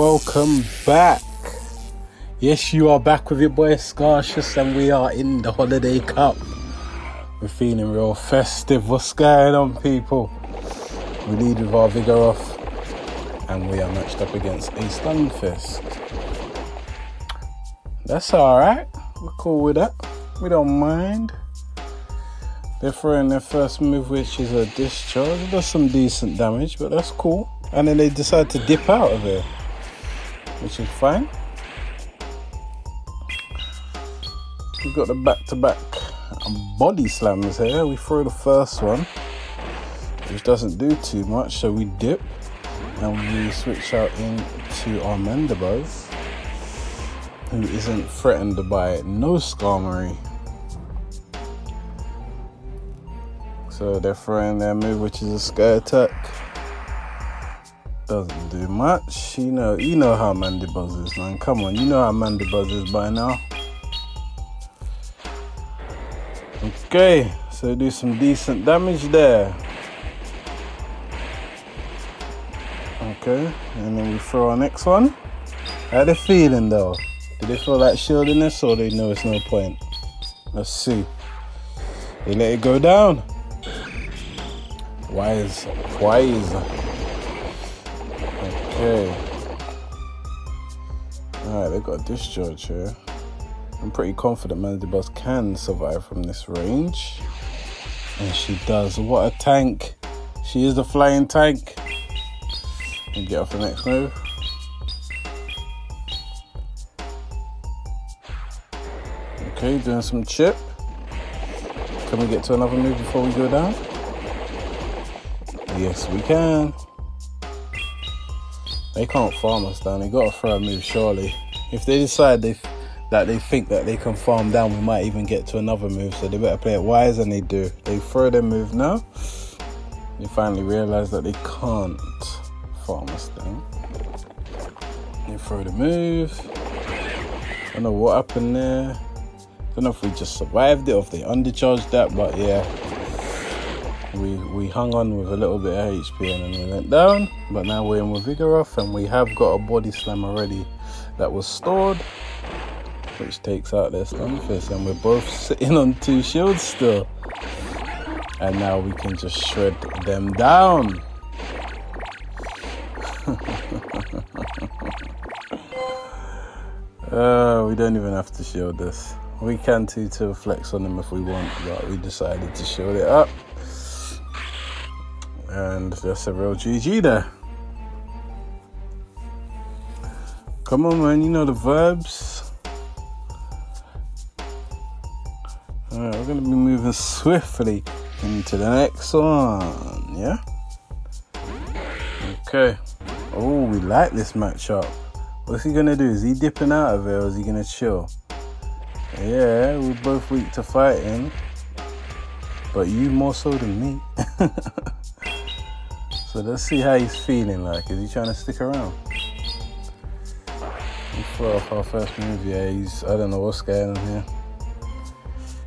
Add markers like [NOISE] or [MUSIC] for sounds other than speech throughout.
welcome back. Yes, you are back with your boy Scarcious, and we are in the Holiday Cup. We're feeling real festive. What's going on, people? We lead with our Vigoroth, and we are matched up against a Stunfisk. That's alright. We're cool with that. We don't mind. They're throwing their first move, which is a discharge. It does some decent damage, but that's cool. And then they decide to dip out of it, which is fine. We've got the back-to-back body slams here. We throw the first one, which doesn't do too much, so we dip and we switch out into our Mandibuzz, who isn't threatened by no Skarmory. So they're throwing their move, which is a Sky Attack. Doesn't do much. You know, you know how Mandibuzz is, man. Come on, you know how Mandibuzz is by now. Okay, so do some decent damage there. Okay, and then we throw our next one. How they feeling though? Do they feel like shielding this or they know it's no point? Let's see. They let it go down. Wise, wise. Okay. Alright, they got a discharge here. I'm pretty confident Mandibuzz can survive from this range. And she does. What a tank. She is the flying tank. And get off the next move. Okay, doing some chip. Can we get to another move before we go down? Yes, we can. They can't farm us down. They gotta throw a move, surely. If they decide they that they think that they can farm down, we might even get to another move. So they better play it wise, and they do. They throw their move now. They finally realize that they can't farm us down. They throw the move. I don't know what happened there. I don't know if we just survived it or if they undercharged that, but yeah we we hung on with a little bit of HP and then we went down. But now we're in with Vigoroth and we have got a body slam already that was stored, which takes out their Stunfisk, and we're both [LAUGHS] sitting on two shields still. And now we can just shred them down. [LAUGHS] uh, we don't even have to shield this. We can to flex on them if we want, but we decided to shield it up. And that's a real GG there. Come on, man, you know the verbs. Alright, we're gonna be moving swiftly into the next one, yeah? Okay. Oh, we like this matchup. What's he gonna do? Is he dipping out of it or is he gonna chill? Yeah, we're both weak to fighting. But you more so than me. [LAUGHS] So let's see how he's feeling like. Is he trying to stick around? We off our first move. Yeah, he's. I don't know what's going on here.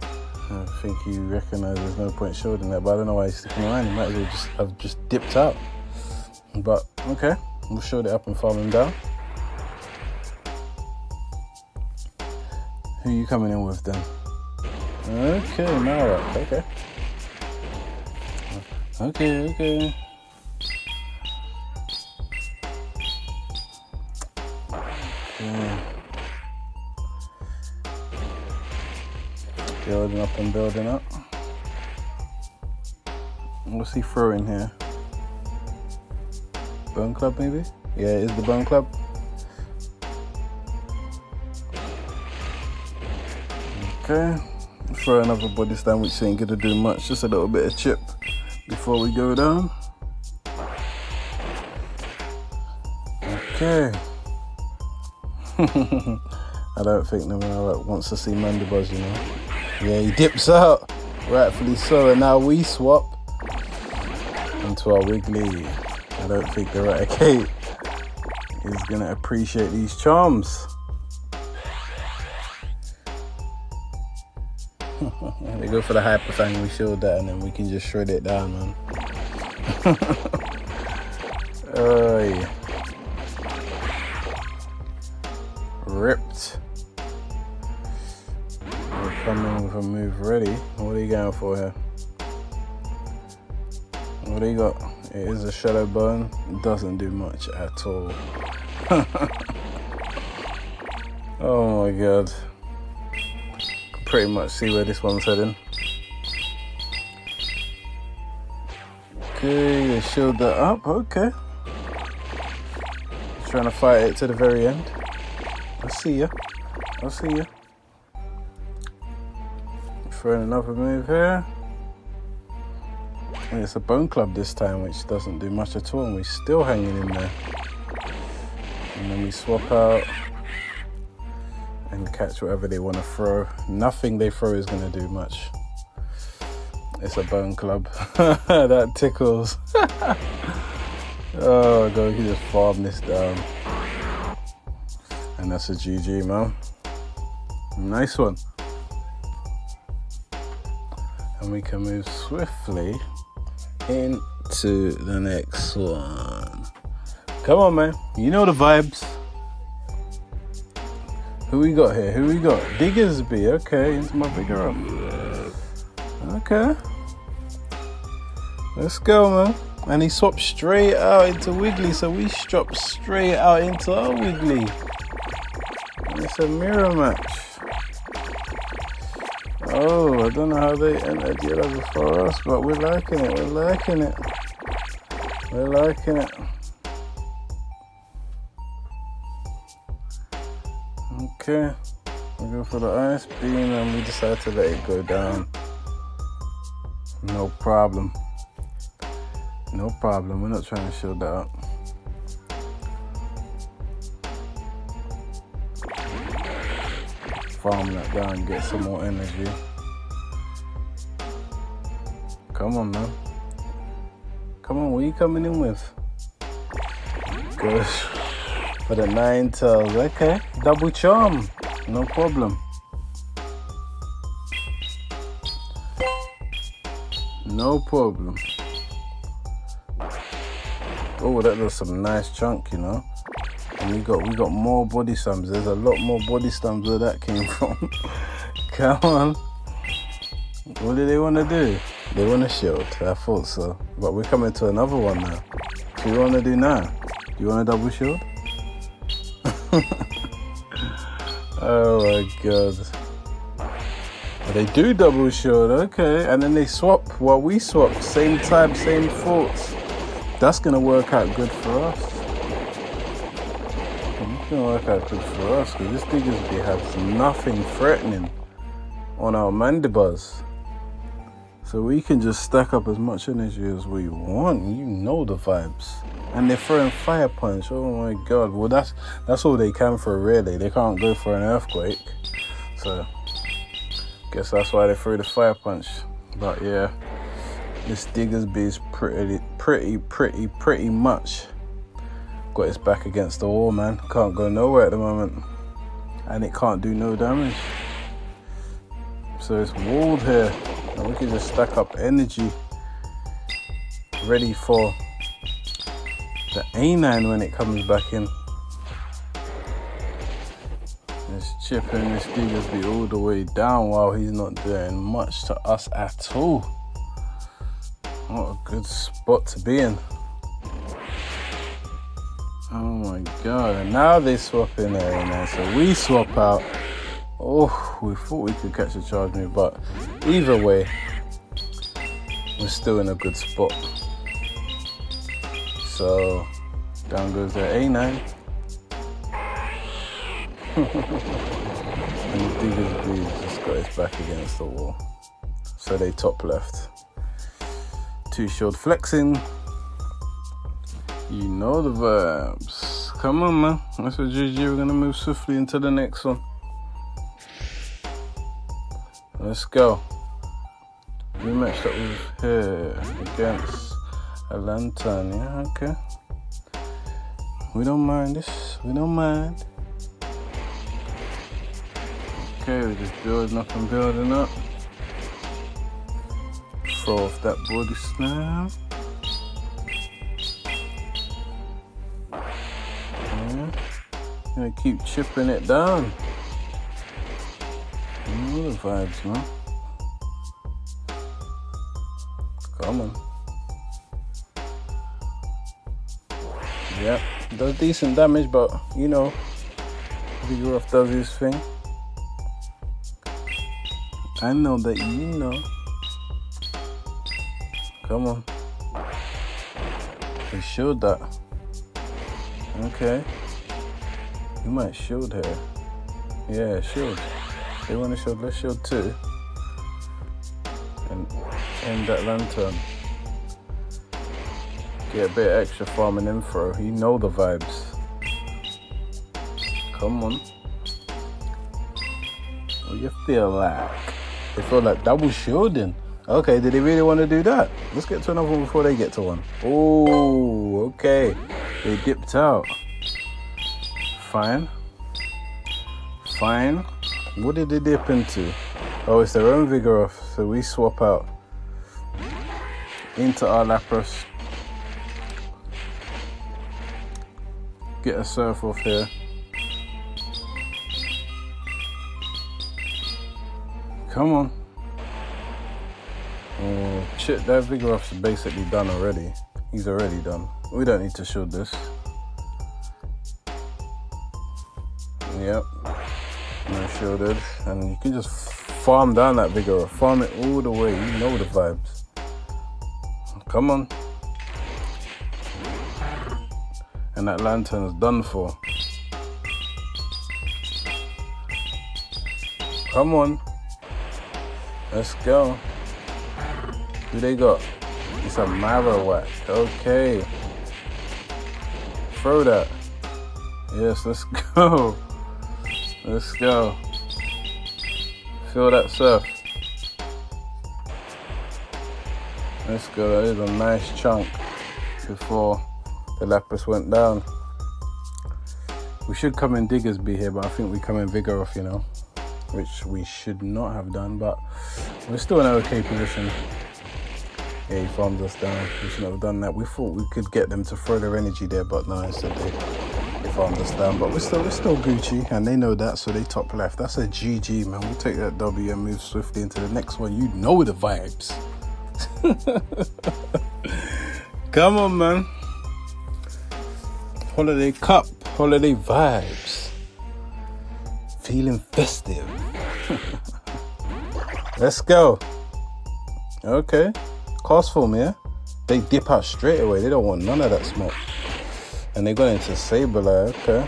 I think you recognise there's no point shielding that, but I don't know why he's sticking around. He might as well just have just dipped out. But okay, we'll shield it up and farm him down. Who are you coming in with then? Okay, Mara. Okay. Okay, okay. Building up and building up. What's he throwing here? Bone Club, maybe? Yeah, it is the Bone Club. Okay. Throw another body stand, which ain't gonna do much. Just a little bit of chip before we go down. Okay. [LAUGHS] I don't think Namara wants to see Mandibuzz, you know. Yeah, he dips out, rightfully so, and now we swap into our Wiggly. I don't think the Raticate is gonna appreciate these charms. [LAUGHS] they go for the Hyper Fang, we shield that, and then we can just shred it down, man. [LAUGHS] oh, yeah. Ripped. We're coming with a move ready. What are you going for here? What do you got? It is a Shadow Bone. Doesn't do much at all. [LAUGHS] oh my god. Pretty much see where this one's heading. Okay, they showed that up. Okay. Trying to fight it to the very end. I see ya. I see ya. Throwing another move here. And it's a bone club this time, which doesn't do much at all, and we're still hanging in there. And then we swap out and catch whatever they want to throw. Nothing they throw is going to do much. It's a bone club. [LAUGHS] that tickles. [LAUGHS] oh god, can just farm this down. And that's a GG, man. Nice one. And we can move swiftly into the next one. Come on, man. You know the vibes. Who we got here? Who we got? Diggersby. Okay, into my Vigoroth. Okay. Let's go, man. And he swapped straight out into Wiggly, so we dropped straight out into our Wiggly. It's a mirror match. Oh, I don't know how they entered yellow before us, but we're liking it, we're liking it. We're liking it. Okay, we go for the ice beam and we decide to let it go down. No problem. No problem, we're not trying to show that up. Farm that down and get some more energy. Come on, man. Come on, what are you coming in with? Good. For the Ninetales. Okay. Double charm. No problem. No problem. Oh, that was some nice chunk, you know. And we got we got more body slams. There's a lot more body slams where that came [LAUGHS] from. Come on. What do they want to do? They want to shield. I thought so. But we're coming to another one now. What do you want to do now? Do you want a double shield? [LAUGHS] oh my god. They do double shield, okay. And then they swap while we swap. Same time, same thoughts. That's going to work out good for us gonna work out good for us because this Diggersby has nothing threatening on our Mandibuzz. So we can just stack up as much energy as we want. You know the vibes. And they're throwing fire punch. Oh my god. Well that's that's all they can for really. They can't go for an earthquake. So guess that's why they threw the fire punch. But yeah. This Diggersby is pretty pretty pretty pretty much got its back against the wall, man. Can't go nowhere at the moment. And it can't do no damage. So it's walled here. And we can just stack up energy. Ready for the A9 when it comes back in. It's chipping this Diggersby all the way down while he's not doing much to us at all. What a good spot to be in. Oh my god, and now they swap in there and. So we swap out. Oh, we thought we could catch a charge move, but either way, we're still in a good spot. So down goes the A9. [LAUGHS] and the Diggersby just got his back against the wall. So they top left. Two shield flexing. You know the vibes. Come on, man. That's what GG. We're gonna move swiftly into the next one. Let's go. We matched up with here against a Lanturn. Yeah, okay. We don't mind this. We don't mind. Okay, we're just building up and building up. Throw off that body slam. Gonna keep chipping it down. All the vibes, man. Come on. Yep, does decent damage, but you know, Vigoroth does his thing. I know that you know. Come on. He showed that. Okay. You might shield her. Yeah, shield. They want to shield, let's shield too. And end that Lanturn. Get a bit extra farming info. You know the vibes. Come on. What you feel like? They feel like double shielding. Okay, did they really want to do that? Let's get to another one before they get to one. Oh, okay. They dipped out. Fine. Fine. What did they dip into? Oh, it's their own Vigoroth. So we swap out into our Lapras. Get a surf off here. Come on. Oh, shit, that Vigoroth's basically done already. He's already done. We don't need to shield this. Yep. No shielded. And you can just farm down that Vigoroth. Farm it all the way. You know the vibes. Come on. And that Lanturn is done for. Come on. Let's go. Who they got? It's a Marowak. Okay. Throw that. Yes, let's [LAUGHS] go. Let's go. Feel that surf. Let's go. That is a nice chunk before the Lapras went down. We should come in Diggersby here, but I think we come in Vigoroth, you know which we should not have done, but we're still in an okay position. Yeah, he farms us down. We should not have done that. We thought we could get them to throw their energy there, but no, instead they, us down. But we're still we're still Gucci, and they know that, so they top left. That's a GG, man. We'll take that W and move swiftly into the next one. You know the vibes. [LAUGHS] Come on, man. Holiday Cup, holiday vibes feeling festive. [LAUGHS] Let's go. Okay. Castform, yeah? They dip out straight away. They don't want none of that smoke. And they got into Sableye. Okay.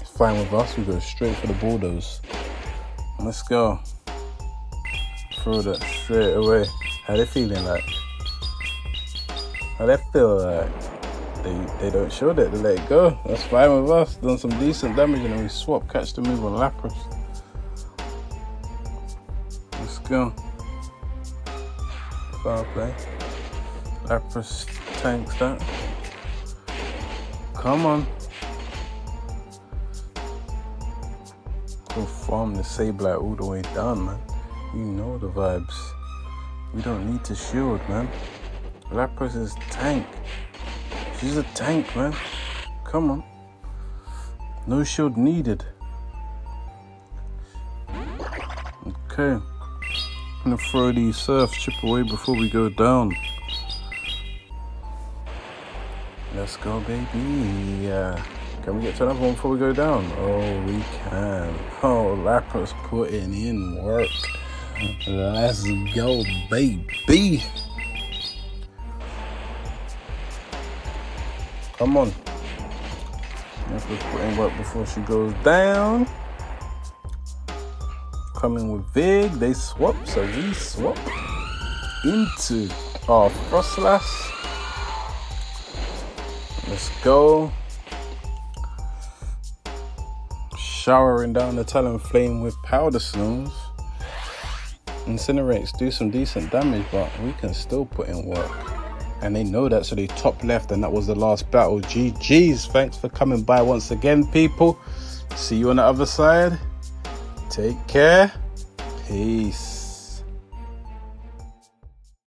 It's fine with us. We go straight for the Bulldoze. Let's go. Throw that straight away. How they feeling like? How they feel like? they they don't show that they let it go. That's fine with us. Done some decent damage and then we swap catch the move on Lapras. Let's go. Foul play. Lapras tanks that. Come on. Go farm the Sableye all the way down, man. You know the vibes. We don't need to shield, man. Lapras is tank. She's a tank, man. Come on. No shield needed. Okay. I'm gonna throw these surf chip away before we go down. Let's go, baby. Yeah. Can we get to another one before we go down? Oh, we can. Oh, Lapras putting in work. Let's go, baby. Come on. Let's put in work before she goes down. Coming with Vig, they swap, so we swap into our Froslass. Let's go. Showering down the Talonflame with Powder Snows. Incinerates do some decent damage, but we can still put in work. And they know that so they top left and that was the last battle. Ggs thanks for coming by once again people. See you on the other side. Take care. Peace